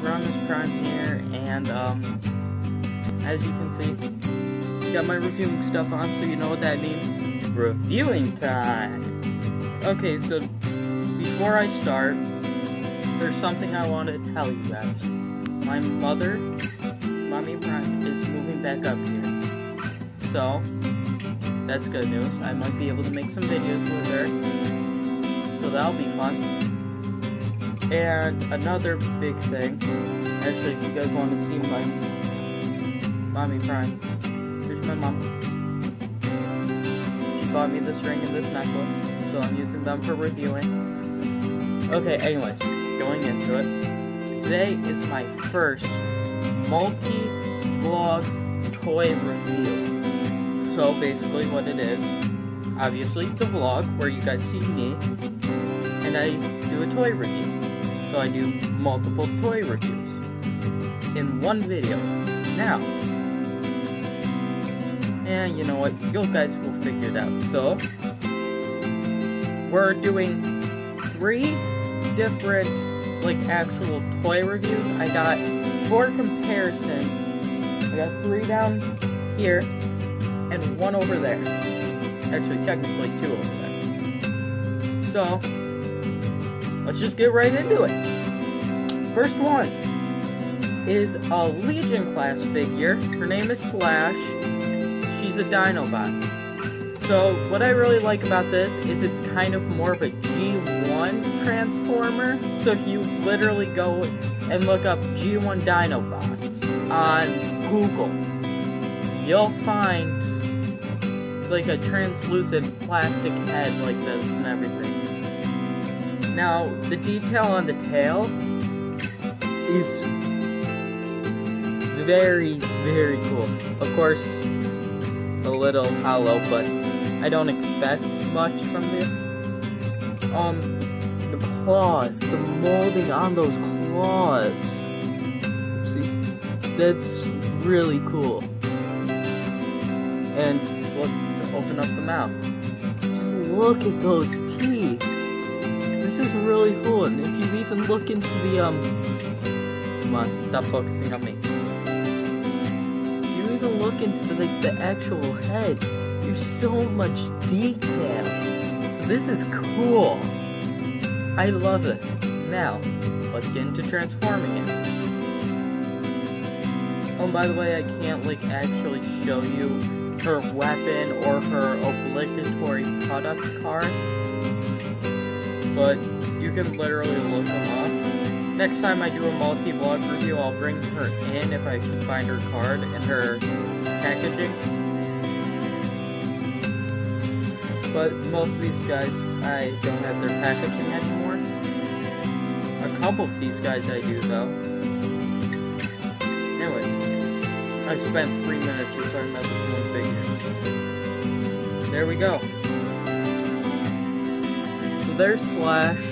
Ramos Prime here, and um, as you can see, got my reviewing stuff on, so you know what that means. Reviewing time! Okay, so before I start, there's something I want to tell you guys. My mother, Mommy Prime, is moving back up here. So, that's good news. I might be able to make some videos with her. So that'll be fun. And another big thing, actually, if you guys want to see my mommy prime, here's my mom. She bought me this ring and this necklace, so I'm using them for reviewing. Okay, anyways, going into it. Today is my first multi-vlog toy review. So basically what it is, obviously it's a vlog where you guys see me, and I do a toy review. So I do multiple toy reviews in one video. Now, and you know what, you guys will figure it out. So, we're doing three different, like, actual toy reviews. I got four comparisons. I got three down here, and one over there. Actually, technically two over there. So, let's just get right into it. First one is a Legion class figure. Her name is Slash. She's a Dinobot. So what I really like about this is it's kind of more of a G1 Transformer. So if you literally go and look up G1 Dinobots on Google, you'll find like a translucent plastic head like this and everything. Now, the detail on the tail is very, very cool. Of course, a little hollow, but I don't expect much from this. Um, the claws, the molding on those claws. See, that's really cool. And let's open up the mouth. Just look at those really cool, and if you even look into the, um, come on, stop focusing on me. If you even look into, the, like, the actual head, there's so much detail. So this is cool. I love this. Now, let's get into transforming it. Oh, by the way, I can't, like, actually show you her weapon or her obligatory product card but you can literally look them up. Next time I do a multi-vlog review, I'll bring her in if I can find her card and her packaging. But most of these guys, I don't have their packaging anymore. A couple of these guys I do, though. Anyways, I've spent three minutes just talking this one figure. There we go So there's Slash,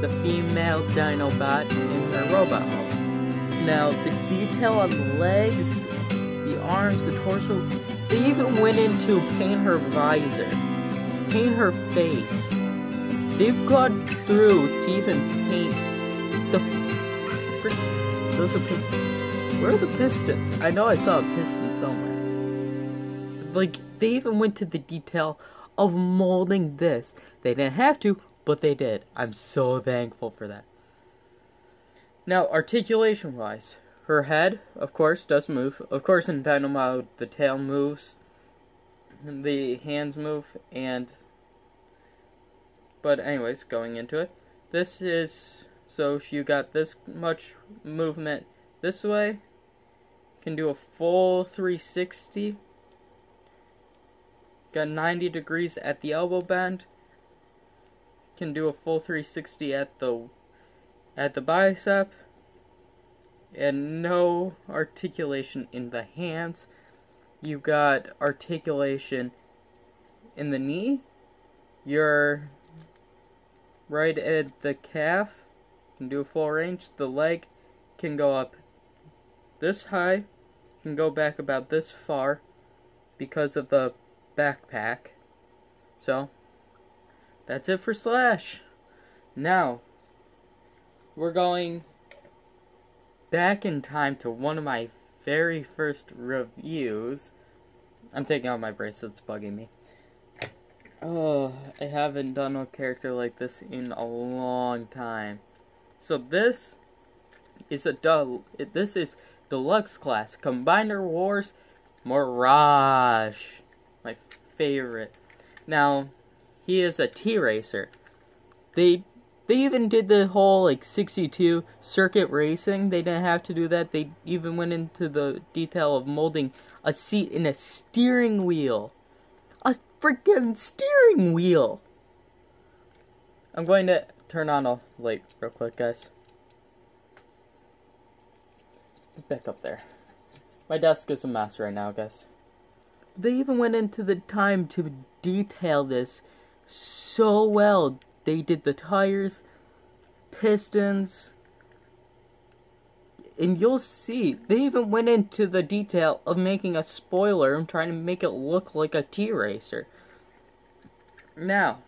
the female Dinobot in her robot home. Now, the detail on the legs, the arms, the torso, they even went into paint her visor, paint her face. They've gone through to even paint the... Those are pistons. Where are the pistons? I know I saw a piston somewhere. Like, they even went to the detail of molding this. They didn't have to, but they did. I'm so thankful for that. Now, articulation wise, her head, of course, does move. Of course, in Dino mode, the tail moves, the hands move, and. But, anyways, going into it, this is. So, you got this much movement this way, can do a full 360 Got 90 degrees at the elbow bend. Can do a full 360 at the at the bicep. And no articulation in the hands. You've got articulation in the knee. You're right at the calf. Can do a full range. The leg can go up this high. Can go back about this far because of the backpack. So, that's it for Slash. Now, we're going back in time to one of my very first reviews. I'm taking out my bracelets, bugging me. Oh, I haven't done a character like this in a long time. So this is a dull. This is deluxe class Combiner Wars Mirage, my favorite. Now, he is a T racer. They they even did the whole like 62 circuit racing. They didn't have to do that. They even went into the detail of molding a seat in a steering wheel. A freaking steering wheel. I'm going to turn on a light real quick, guys. Back up there. My desk is a mess right now, guys. They even went into the time to detail this so well. They did the tires, pistons, and you'll see, they even went into the detail of making a spoiler and trying to make it look like a T-Racer. Now,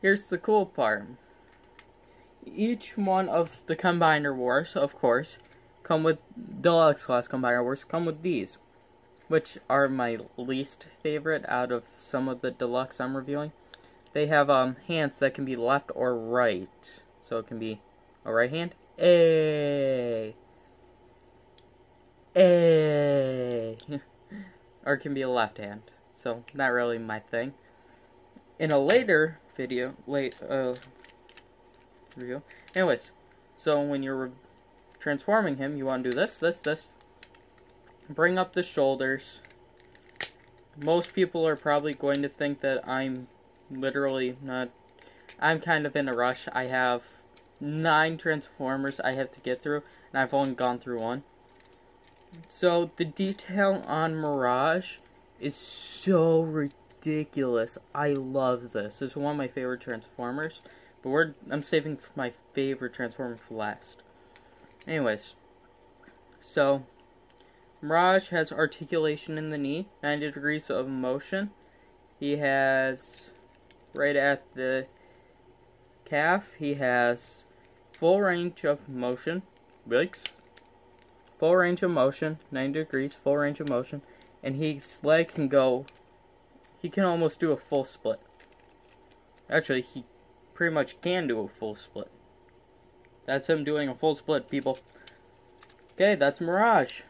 here's the cool part. Each one of the Combiner Wars, of course, come with Deluxe Class Combiner Wars, come with these which are my least favorite out of some of the deluxe I'm reviewing. They have um, hands that can be left or right. So it can be a right hand, A, A, or it can be a left hand. So not really my thing. In a later video, late uh, review. Anyways, so when you're transforming him, you want to do this, this, this, bring up the shoulders. Most people are probably going to think that I'm literally not. I'm kind of in a rush. I have nine Transformers I have to get through, and I've only gone through one. So, the detail on Mirage is so ridiculous. I love this. This is one of my favorite Transformers, but we're I'm saving my favorite Transformer for last. Anyways, so Mirage has articulation in the knee, 90 degrees of motion. He has, right at the calf, he has full range of motion. Brakes. Full range of motion, 90 degrees, full range of motion. And his leg can go, he can almost do a full split. Actually, he pretty much can do a full split. That's him doing a full split, people. Okay, that's Mirage.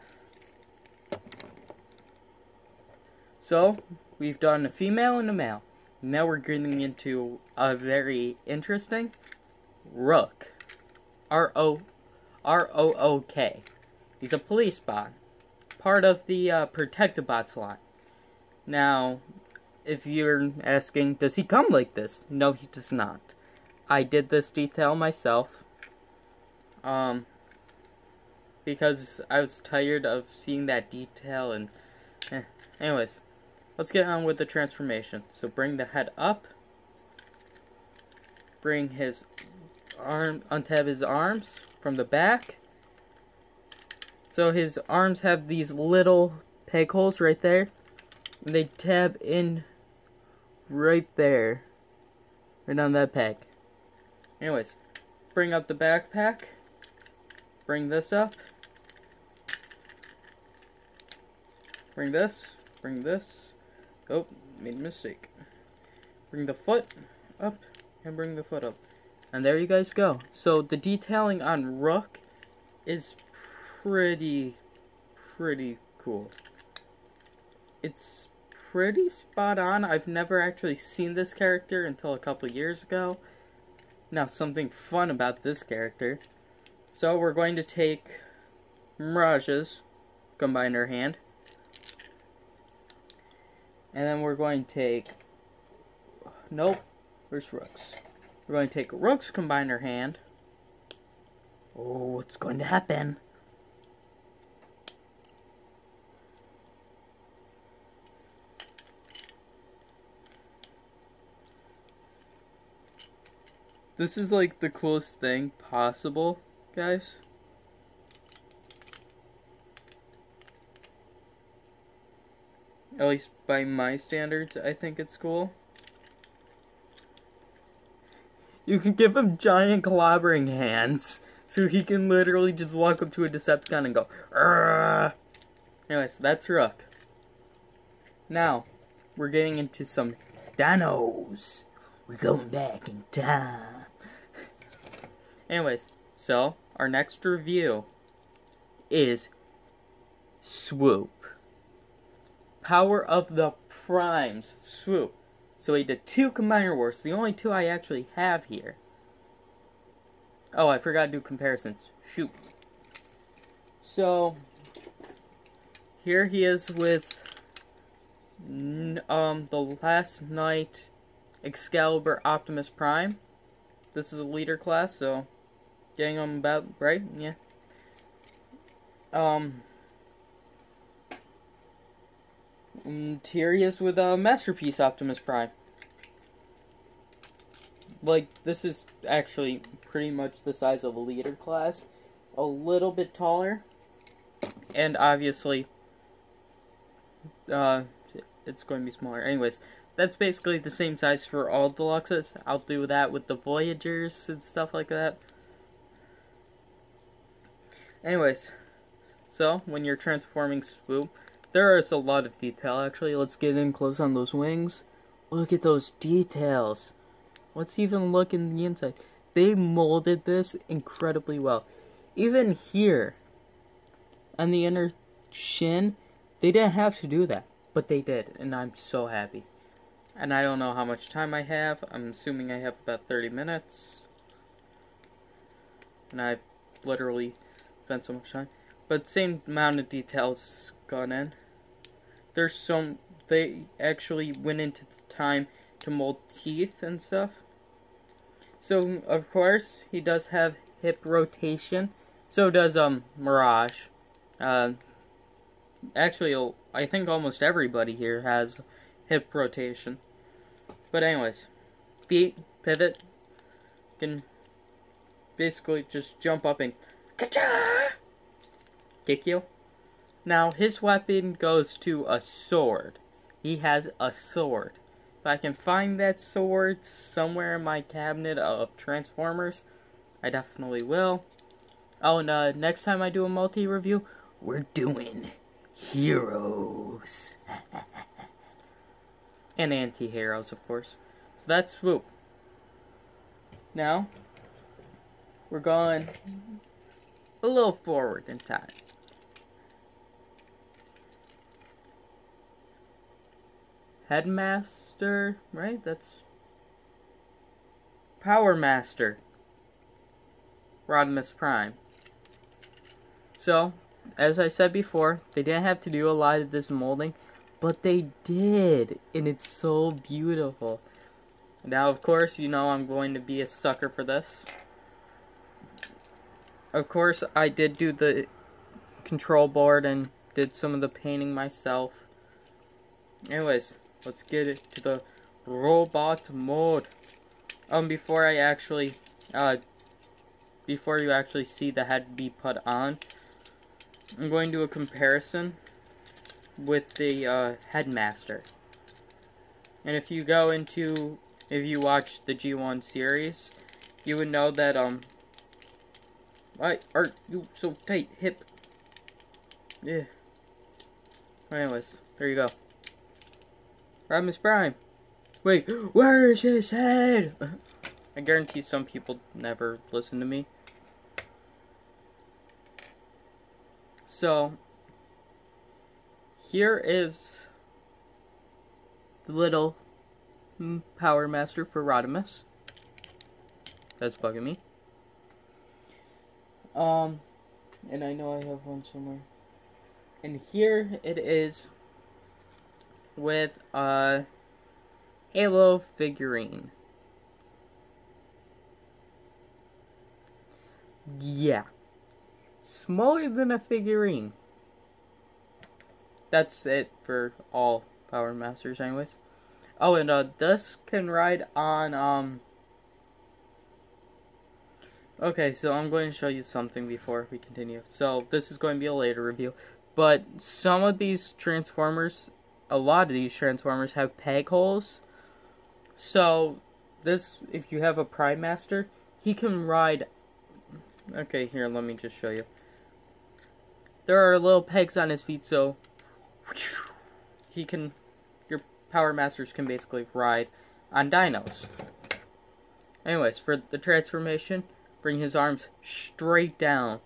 So, we've done a female and a male. Now we're getting into a very interesting Rook. R O R O O K. He's a police bot, part of the uh, Protectobots line. Now, if you're asking, does he come like this? No, he does not. I did this detail myself. Um, because I was tired of seeing that detail and. Eh. Anyways, Let's get on with the transformation. So bring the head up. Bring his arm, untab his arms from the back. So his arms have these little peg holes right there. And they tab in right there. Right on that peg. Anyways, bring up the backpack. Bring this up. Bring this. Bring this. Oh, made a mistake. Bring the foot up and bring the foot up. And there you guys go. So the detailing on Rook is pretty, pretty cool. It's pretty spot on. I've never actually seen this character until a couple years ago. Now, something fun about this character. So we're going to take Mirage's combiner hand and then we're going to take... Nope. Where's Rooks? We're going to take Rook's Combiner Hand. Oh, what's going to happen? This is like the coolest thing possible, guys. At least by my standards, I think it's cool. You can give him giant clobbering hands. So he can literally just walk up to a Decepticon and go, Arrgh! Anyways, that's Rook. Now, we're getting into some dinos. We're going back in time. Anyways, so our next review is Swoop. Power of the Primes. Swoop. So we did two Combiner Wars, the only two I actually have here. Oh, I forgot to do comparisons. Shoot. So, here he is with um the Last Knight Excalibur Optimus Prime. This is a leader class, so getting them about right, yeah. Um Tyrius with a Masterpiece Optimus Prime. Like, this is actually pretty much the size of a leader class. A little bit taller. And obviously, uh, it's going to be smaller. Anyways, that's basically the same size for all deluxes. I'll do that with the Voyagers and stuff like that. Anyways, so when you're transforming Swoop, there is a lot of detail actually. Let's get in close on those wings. Look at those details. Let's even look in the inside. They molded this incredibly well. Even here, on the inner shin, they didn't have to do that, but they did, and I'm so happy. And I don't know how much time I have. I'm assuming I have about 30 minutes. And I've literally spent so much time. But same amount of details gone in. There's some, they actually went into the time to mold teeth and stuff. So, of course, he does have hip rotation. So does, um, Mirage. Uh, actually, I think almost everybody here has hip rotation. But anyways, feet, pivot, can basically just jump up and kick you. Now, his weapon goes to a sword. He has a sword. If I can find that sword somewhere in my cabinet of Transformers, I definitely will. Oh, and uh, next time I do a multi-review, we're doing heroes. and anti-heroes, of course. So that's Swoop. Now, we're going a little forward in time. Headmaster, right? That's Power Master. Rodimus Prime. So, as I said before, they didn't have to do a lot of this molding, but they did, and it's so beautiful. Now, of course, you know I'm going to be a sucker for this. Of course, I did do the control board and did some of the painting myself. Anyways, let's get it to the robot mode. Um, before I actually, uh, before you actually see the head be put on, I'm going to do a comparison with the uh, Headmaster. And if you go into, if you watch the G1 series, you would know that, um, why are you so tight, hip? Yeah. Anyways, there you go. Rodimus Prime. Wait, where is his head? I guarantee some people never listen to me. So, here is the little Power Master for Rodimus. That's bugging me. Um, and I know I have one somewhere. And here it is with a Halo figurine. Yeah. Smaller than a figurine. That's it for all Power Masters anyways. Oh, and uh, this can ride on, um... Okay, so I'm going to show you something before we continue. So, this is going to be a later review. But some of these Transformers a lot of these transformers have peg holes. So this if you have a Prime Master, he can ride Okay, here, let me just show you. There are little pegs on his feet, so he can, your Power Masters can basically ride on dinos. Anyways, for the transformation, bring his arms straight down.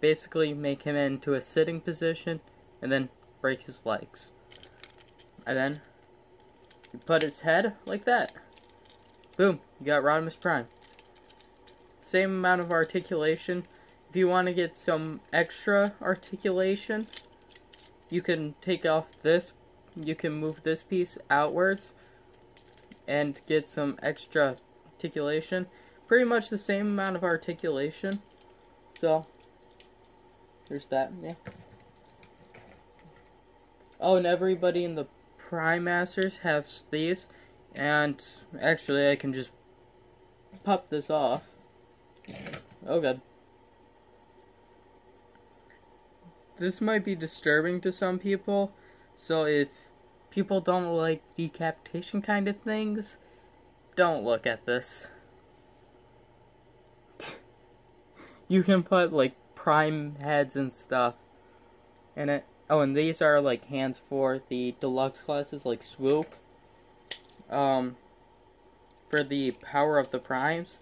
Basically, make him into a sitting position, and then break his legs. And then, you put his head like that. Boom, you got Rodimus Prime. Same amount of articulation. If you want to get some extra articulation, you can take off this, you can move this piece outwards and get some extra articulation. Pretty much the same amount of articulation. So, there's that, yeah. Oh, and everybody in the Prime Masters has these. And actually, I can just pop this off. Oh god. This might be disturbing to some people, so if people don't like decapitation kind of things, don't look at this. you can put like prime heads and stuff in it. Oh, and these are like hands for the deluxe classes like Swoop um, for the Power of the Primes.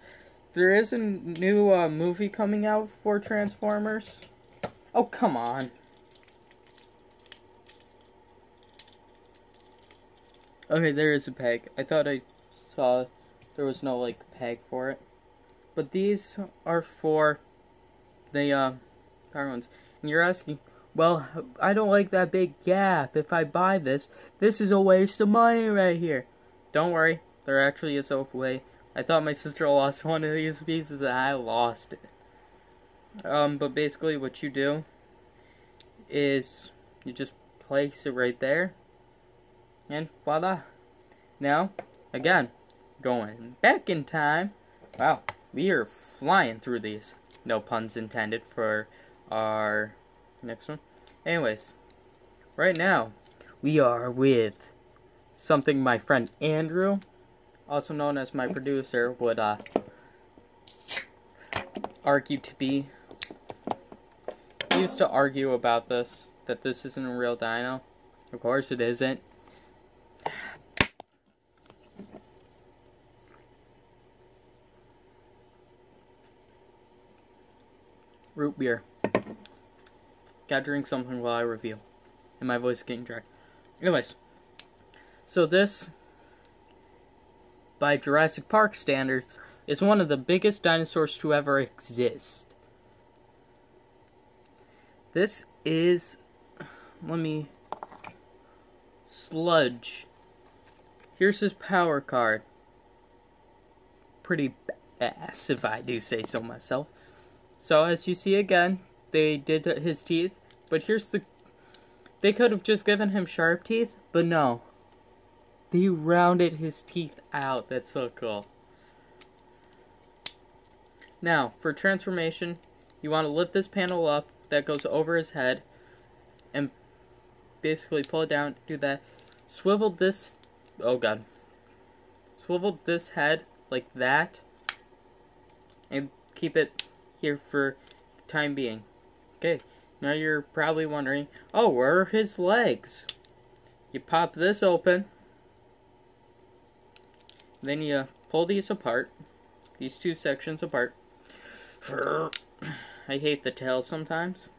There is a new uh, movie coming out for Transformers. Oh, come on. Okay, there is a peg. I thought I saw there was no, like, peg for it. But these are for the, uh, power ones. And you're asking, well, I don't like that big gap. If I buy this, this is a waste of money right here. Don't worry, there actually is a way. I thought my sister lost one of these pieces and I lost it. Um, but basically what you do is you just place it right there. And voila. Now, again, going back in time. Wow, we are flying through these. No puns intended for our next one. Anyways, right now, we are with something my friend Andrew, also known as my producer, would uh, argue to be. He used to argue about this, that this isn't a real dino. Of course it isn't. Root beer. Gotta drink something while I reveal. And my voice is getting dry. Anyways. So this, by Jurassic Park standards, is one of the biggest dinosaurs to ever exist. This is, let me, Sludge. Here's his power card. Pretty ass, if I do say so myself. So, as you see again, they did his teeth, but here's the... They could have just given him sharp teeth, but no. They rounded his teeth out. That's so cool. Now, for transformation, you want to lift this panel up that goes over his head and basically pull it down, do that. Swivel this, oh god. Swivel this head like that and keep it here for the time being. Okay, now you're probably wondering, oh, where are his legs? You pop this open then you pull these apart, these two sections apart. I hate the tail sometimes.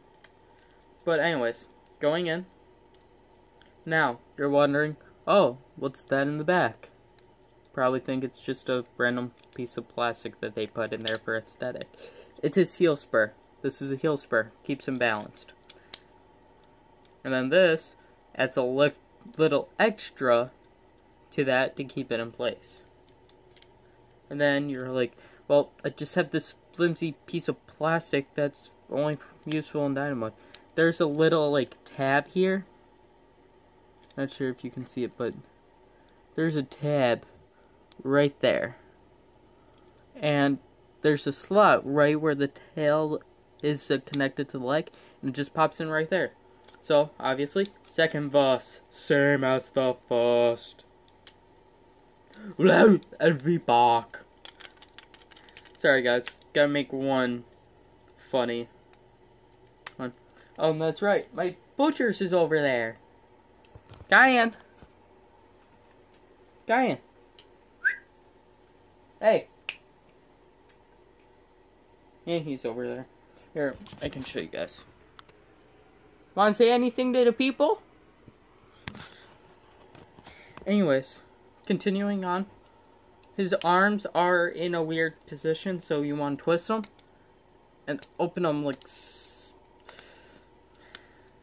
But anyways, going in. Now, you're wondering, oh, what's that in the back? Probably think it's just a random piece of plastic that they put in there for aesthetic. It's his heel spur. This is a heel spur. Keeps him balanced. And then this adds a li little extra to that to keep it in place and then you're like, well, I just have this flimsy piece of plastic that's only useful in dynamite. There's a little, like, tab here. Not sure if you can see it, but there's a tab right there. And there's a slot right where the tail is uh, connected to the leg, and it just pops in right there. So, obviously, second verse, same as the first. Hello, and we back. Sorry, guys. Gotta make one funny one. Oh, that's right. My butcher's is over there. Guyan. Guyan. Hey. Yeah, he's over there. Here, I can show you guys. Want to say anything to the people? Anyways, continuing on. His arms are in a weird position, so you want to twist them and open them like.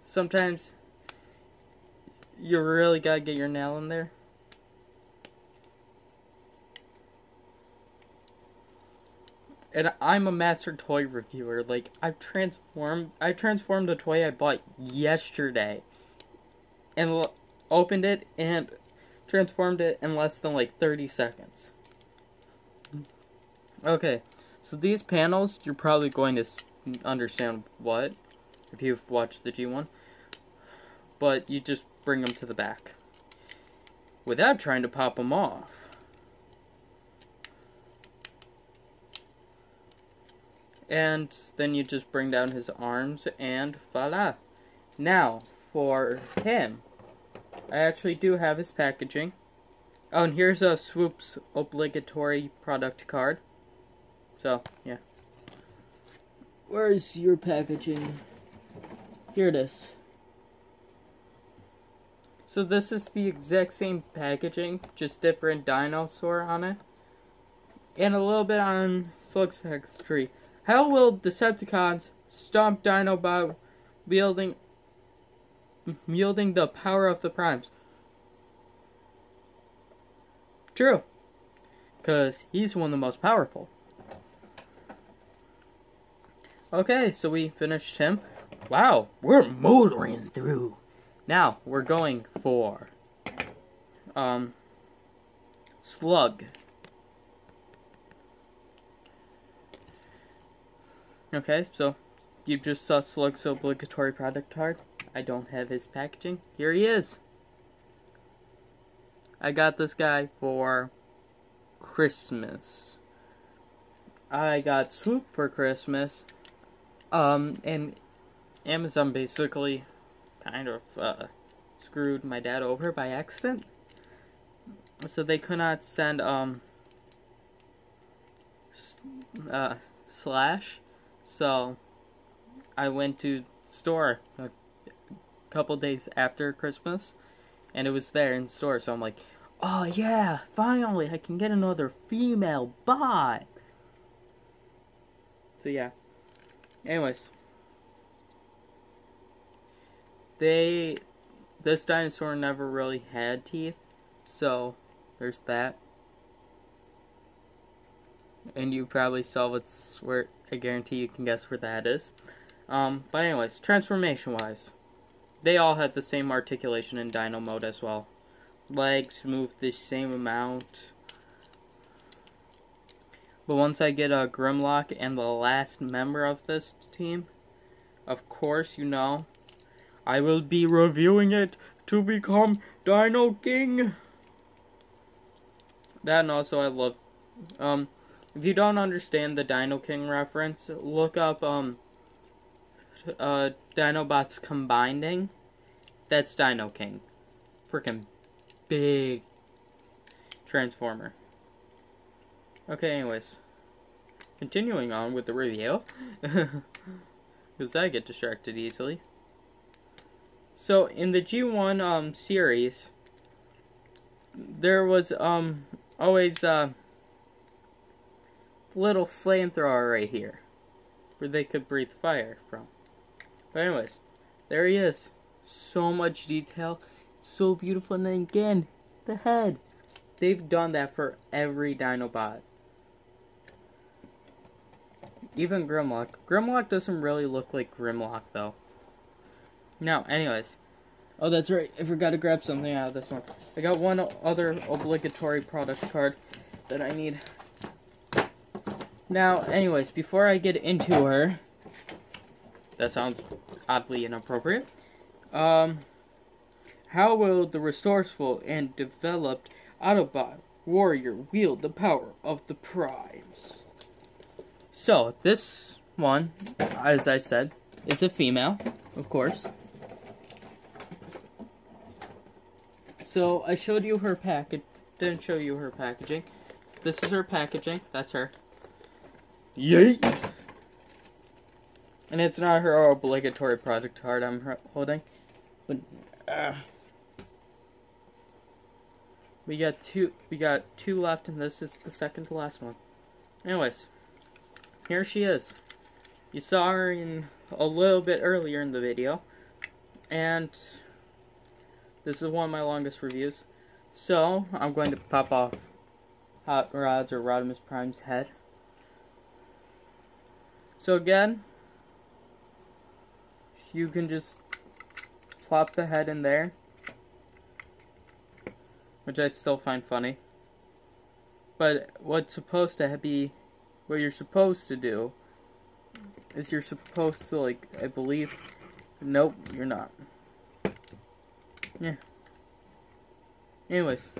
Sometimes you really gotta get your nail in there. And I'm a master toy reviewer. Like I've transformed, I transformed a toy I bought yesterday, and opened it and transformed it in less than like 30 seconds. Okay, so these panels, you're probably going to understand what if you've watched the G1, but you just bring them to the back without trying to pop them off. And then you just bring down his arms and voila. Now, for him, I actually do have his packaging. Oh, and here's a Swoops obligatory product card. So, yeah. Where's your packaging? Here it is. So this is the exact same packaging, just different dinosaur on it. And a little bit on Slugs Factory. How will Decepticons stomp Dinobot wielding wielding the power of the primes? True. Because he's one of the most powerful. Okay, so we finished him. Wow, we're motoring through. Now, we're going for... Um... Slug. Okay, so you just saw Slug's obligatory product card. I don't have his packaging. Here he is. I got this guy for Christmas. I got Swoop for Christmas. Um, and Amazon basically kind of uh, screwed my dad over by accident. So they could not send, um, uh, Slash so I went to store a couple days after Christmas and it was there in store. So I'm like, oh yeah, finally I can get another female bot. So yeah. Anyways. They this dinosaur never really had teeth, so there's that. And you probably saw what's where I guarantee you can guess where that is. Um, but anyways, transformation-wise, they all had the same articulation in Dino mode as well. Legs move the same amount. But once I get a Grimlock and the last member of this team, of course, you know, I will be reviewing it to become Dino King. That and also I love, um, if you don't understand the Dino King reference, look up um uh Dinobots combining. That's Dino King. Freaking big transformer. Okay, anyways. Continuing on with the review. Because I get distracted easily. So, in the G1 um, series, there was um always uh, little flamethrower right here. Where they could breathe fire from. But anyways, there he is. So much detail. So beautiful. And then again, the head. They've done that for every Dinobot. Even Grimlock. Grimlock doesn't really look like Grimlock though. Now, anyways. Oh, that's right. I forgot to grab something out of this one. I got one other obligatory product card that I need now, anyways, before I get into her, that sounds oddly inappropriate. Um, how will the resourceful and developed Autobot warrior wield the power of the primes? So, this one, as I said, is a female, of course. So, I showed you her package, didn't show you her packaging. This is her packaging, that's her. Yay! And it's not her obligatory project card I'm holding. But, uh, we got two, we got two left and this is the second to last one. Anyways, here she is. You saw her in a little bit earlier in the video. And this is one of my longest reviews. So, I'm going to pop off Hot Rods or Rodimus Prime's head. So again, you can just plop the head in there. Which I still find funny. But what's supposed to be, what you're supposed to do, is you're supposed to, like, I believe, nope, you're not. Yeah. Anyways.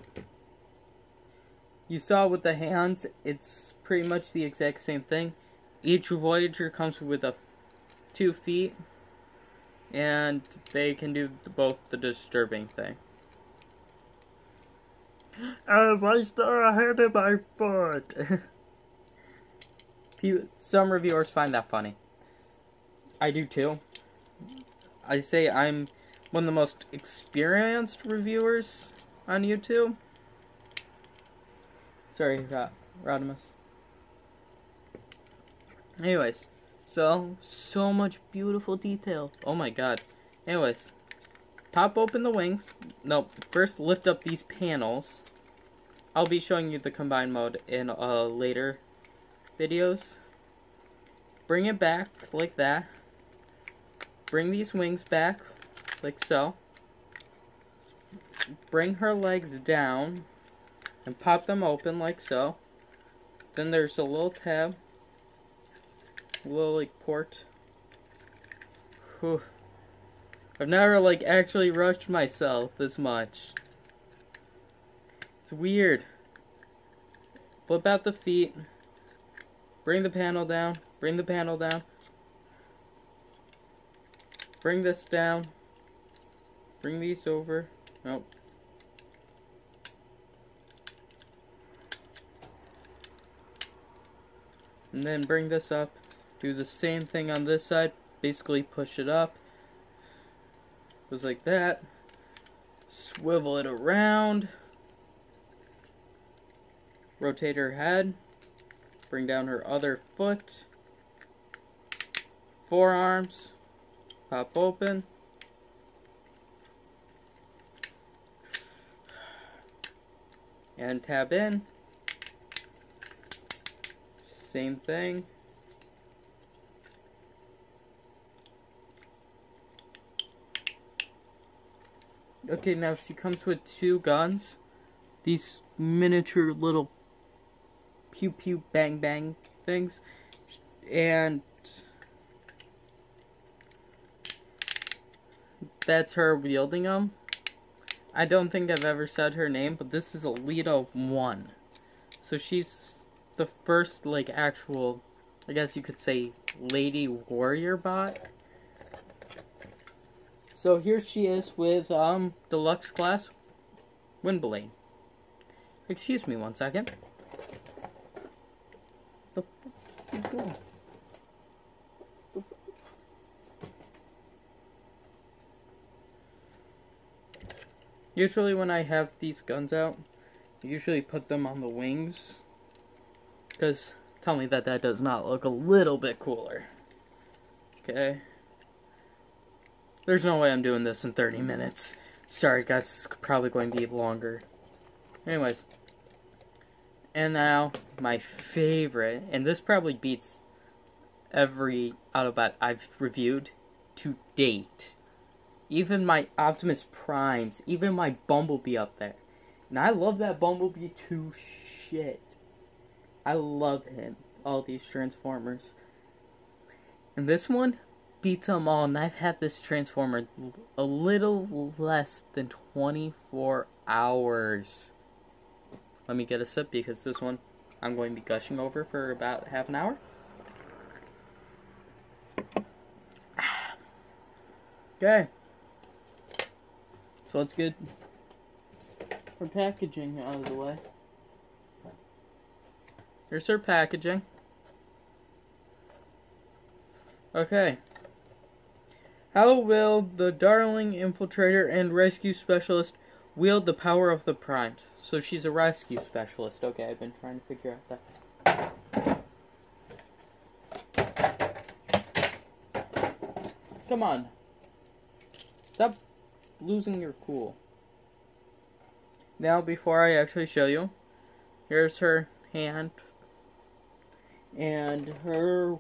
You saw with the hands, it's pretty much the exact same thing. Each Voyager comes with a two feet, and they can do both the disturbing thing. Why still a hand in my foot? Some reviewers find that funny. I do too. I say I'm one of the most experienced reviewers on YouTube. Sorry, Rod Rodimus. Anyways, so, so much beautiful detail. Oh my god. Anyways, pop open the wings. No, first lift up these panels. I'll be showing you the combined mode in uh, later videos. Bring it back like that. Bring these wings back like so. Bring her legs down and pop them open like so. Then there's a little tab little like port. Whew. I've never like actually rushed myself this much. It's weird. Flip out the feet. Bring the panel down. Bring the panel down. Bring this down. Bring these over. Nope. And then bring this up. Do the same thing on this side. Basically push it up. Goes like that. Swivel it around. Rotate her head. Bring down her other foot. Forearms. Pop open. And tab in. Same thing. Okay, now she comes with two guns. These miniature little pew pew bang bang things. And that's her wielding them. I don't think I've ever said her name, but this is Elita 1. So she's the first, like, actual, I guess you could say, lady warrior bot. So here she is with um deluxe class Windblade. Excuse me one second. The Usually when I have these guns out, I usually put them on the wings. Because, tell me that that does not look a little bit cooler. Okay. There's no way I'm doing this in 30 minutes. Sorry guys, it's probably going to be longer. Anyways. And now, my favorite, and this probably beats every Autobot I've reviewed to date. Even my Optimus Primes, even my Bumblebee up there. And I love that Bumblebee to shit. I love him, all these Transformers. And this one, beats them all, and I've had this Transformer a little less than 24 hours. Let me get a sip because this one I'm going to be gushing over for about half an hour. Okay. So let's get packaging out of the way. Here's her packaging. Okay, how will the Darling Infiltrator and Rescue Specialist wield the power of the Primes? So she's a rescue specialist. Okay, I've been trying to figure out that. Come on. Stop losing your cool. Now, before I actually show you, here's her hand and her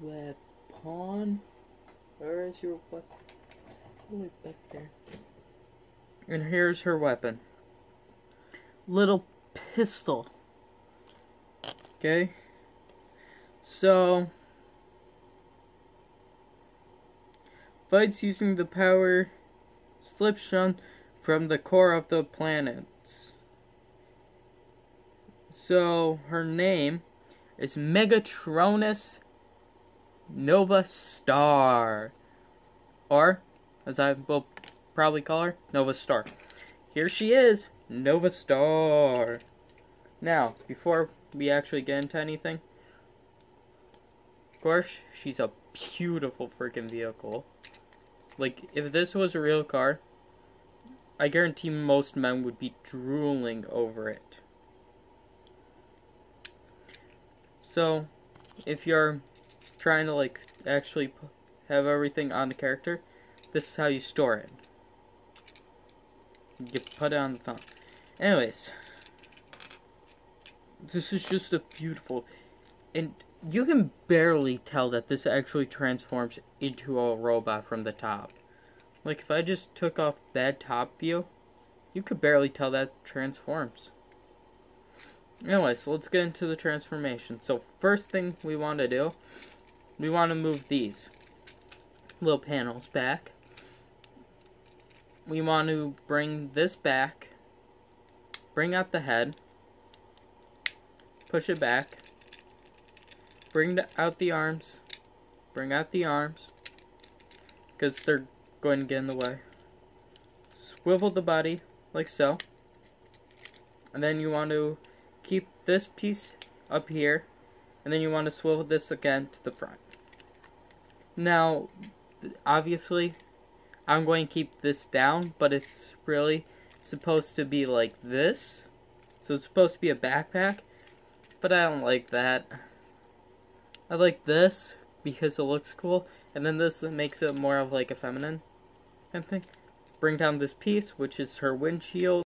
weapon. Where is your weapon? Oh, back there. And here's her weapon. Little pistol. Okay. So fights using the power slipstone from the core of the planets. So her name is Megatronus Novastar. Or, as I will probably call her, Novastar. Here she is, Novastar. Now, before we actually get into anything, of course, she's a beautiful freaking vehicle. Like, if this was a real car, I guarantee most men would be drooling over it. So, if you're trying to, like, actually have everything on the character, this is how you store it. You put it on the thumb. Anyways, this is just a beautiful, and you can barely tell that this actually transforms into a robot from the top. Like, if I just took off that top view, you could barely tell that transforms. Anyway, so let's get into the transformation. So, first thing we want to do, we want to move these little panels back. We want to bring this back, bring out the head, push it back, bring out the arms, bring out the arms, because they're going to get in the way. Swivel the body, like so. And then you want to keep this piece up here, and then you want to swivel this again to the front. Now, obviously, I'm going to keep this down, but it's really supposed to be like this. So it's supposed to be a backpack, but I don't like that. I like this because it looks cool, and then this makes it more of like a feminine kind of thing. Bring down this piece, which is her windshield.